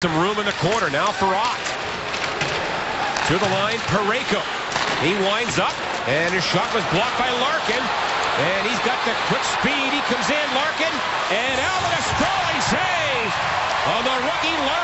Some room in the corner. Now for Ott To the line, Parayko. He winds up, and his shot was blocked by Larkin. And he's got the quick speed. He comes in, Larkin, and out with a sprawling save on the rookie Larkin.